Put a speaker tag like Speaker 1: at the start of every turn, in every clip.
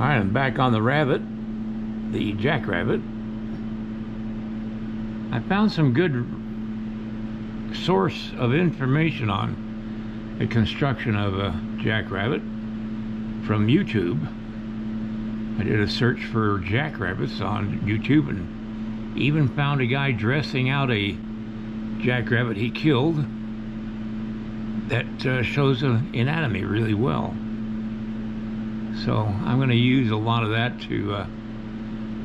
Speaker 1: All right, I'm back on the rabbit, the jackrabbit. I found some good source of information on the construction of a jackrabbit from YouTube. I did a search for jackrabbits on YouTube and even found a guy dressing out a jackrabbit he killed that uh, shows the anatomy really well. So I'm going to use a lot of that to uh,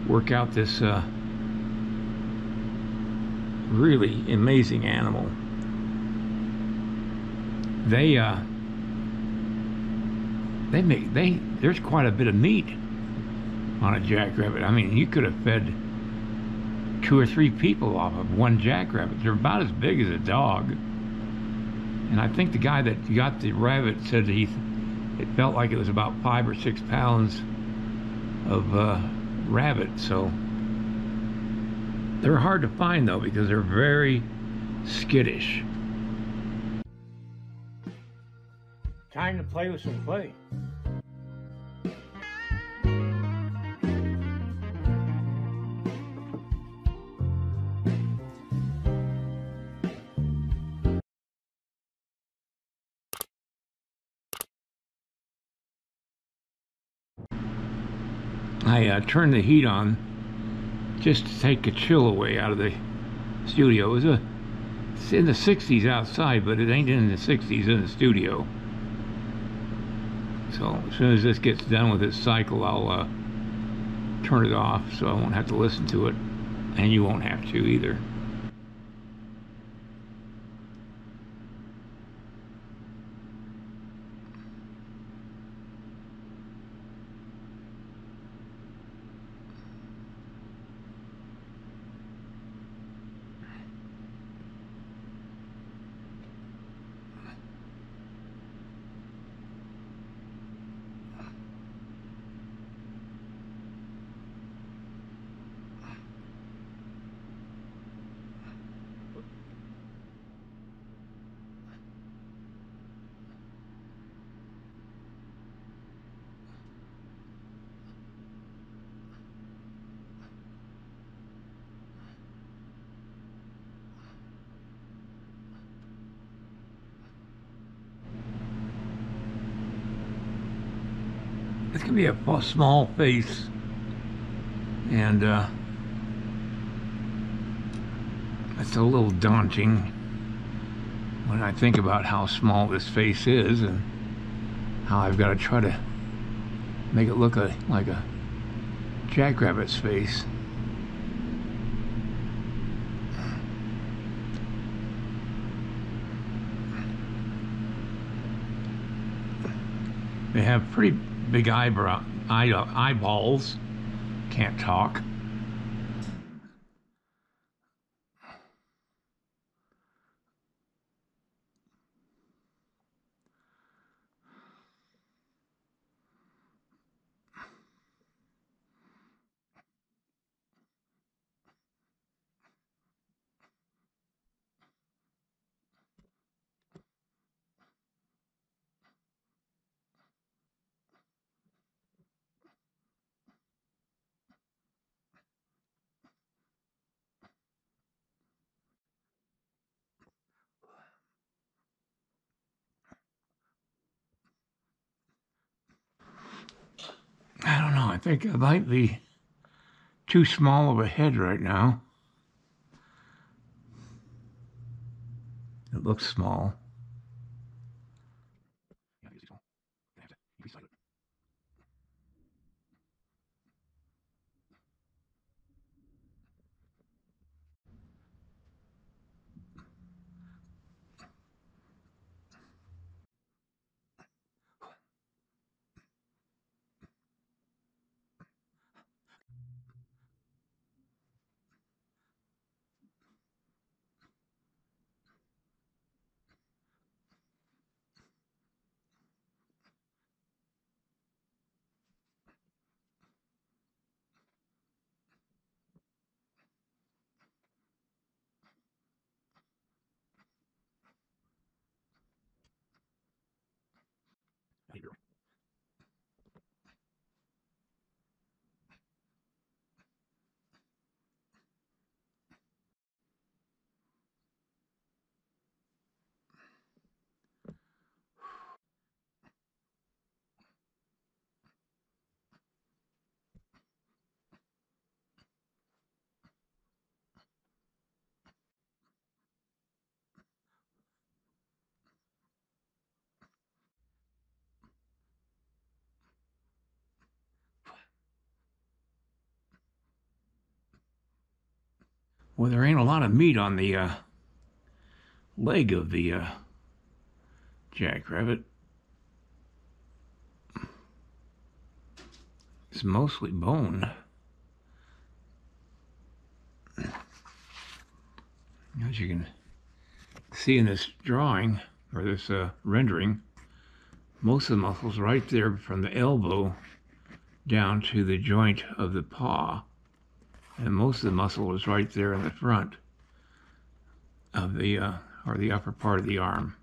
Speaker 1: work out this uh, really amazing animal. They uh, they make they there's quite a bit of meat on a jackrabbit. I mean, you could have fed two or three people off of one jackrabbit. They're about as big as a dog. And I think the guy that got the rabbit said he it felt like it was about five or six pounds of uh, rabbit. So they're hard to find though because they're very skittish. Time to play with some clay. I uh, turned the heat on just to take the chill away out of the studio. It was a, it's in the 60s outside, but it ain't in the 60s in the studio. So as soon as this gets done with its cycle, I'll uh, turn it off so I won't have to listen to it, and you won't have to either. It's gonna be a small face, and uh, it's a little daunting when I think about how small this face is and how I've got to try to make it look a, like a jackrabbit's face. They have pretty big eyebrow eye, eyeballs. Can't talk. I don't know. I think I might be too small of a head right now. It looks small. Well, there ain't a lot of meat on the uh, leg of the uh, jackrabbit. It's mostly bone. As you can see in this drawing, or this uh, rendering, most of the muscles right there from the elbow down to the joint of the paw. And most of the muscle is right there in the front of the, uh, or the upper part of the arm.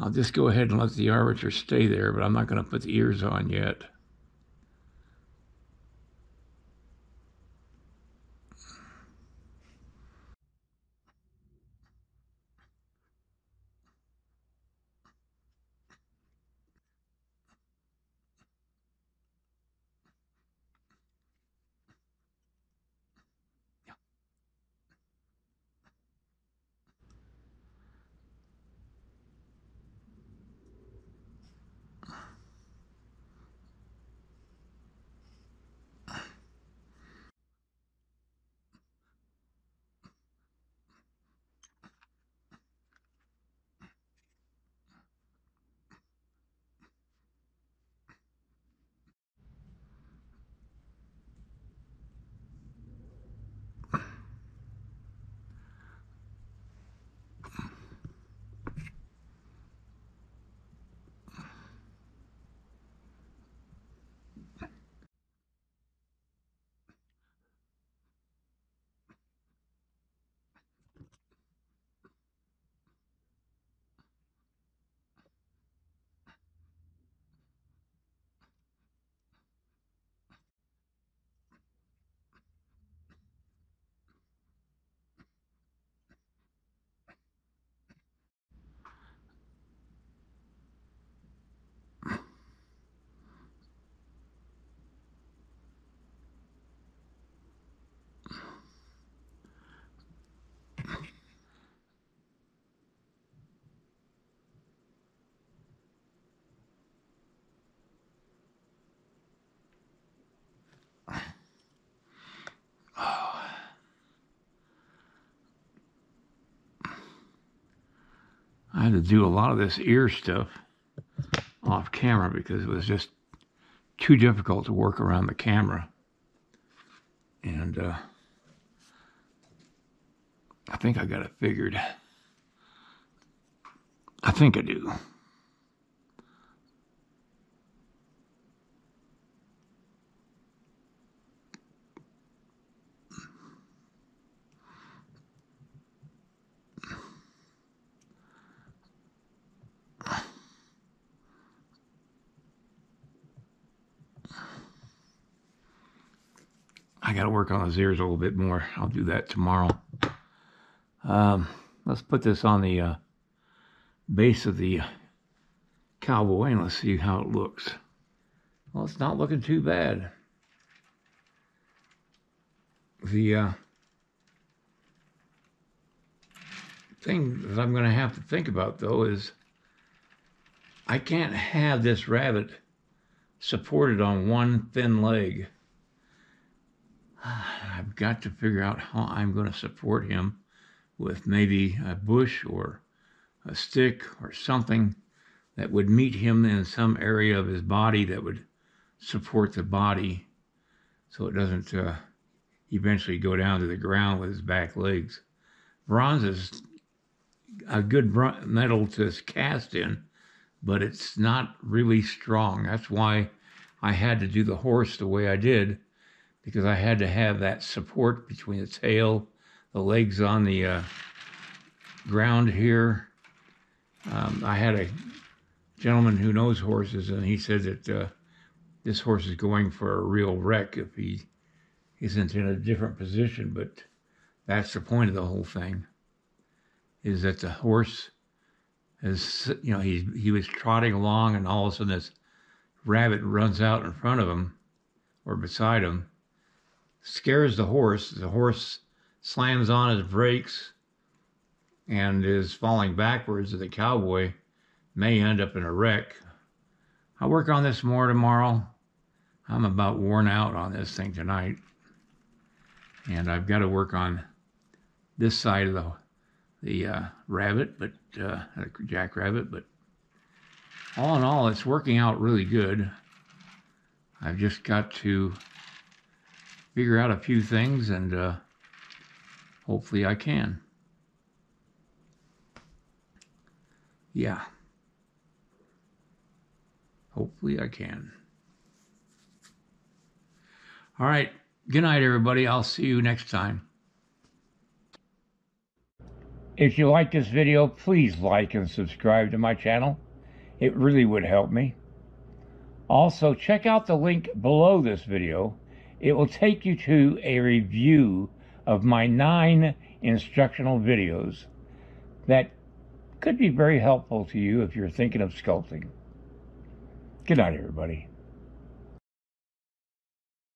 Speaker 1: I'll just go ahead and let the arbiter stay there, but I'm not going to put the ears on yet. I had to do a lot of this ear stuff off camera because it was just too difficult to work around the camera. And uh, I think I got it figured. I think I do. I got to work on those ears a little bit more. I'll do that tomorrow. Um, let's put this on the uh, base of the cowboy and let's see how it looks. Well, it's not looking too bad. The uh, thing that I'm going to have to think about, though, is I can't have this rabbit supported on one thin leg. I've got to figure out how I'm going to support him with maybe a bush or a stick or something that would meet him in some area of his body that would support the body so it doesn't uh, eventually go down to the ground with his back legs. Bronze is a good metal to cast in, but it's not really strong. That's why I had to do the horse the way I did because I had to have that support between the tail, the legs on the uh, ground here. Um, I had a gentleman who knows horses, and he said that uh, this horse is going for a real wreck if he isn't in a different position, but that's the point of the whole thing. is that the horse is, you know, he, he was trotting along and all of a sudden this rabbit runs out in front of him or beside him, scares the horse. The horse slams on his brakes and is falling backwards. The cowboy may end up in a wreck. I'll work on this more tomorrow. I'm about worn out on this thing tonight. And I've got to work on this side of the the uh, rabbit, but uh, jackrabbit. But all in all, it's working out really good. I've just got to figure out a few things, and uh, hopefully I can. Yeah. Hopefully I can. All right. Good night, everybody. I'll see you next time. If you like this video, please like and subscribe to my channel. It really would help me. Also, check out the link below this video. It will take you to a review of my nine instructional videos that could be very helpful to you if you're thinking of sculpting. Good night, everybody.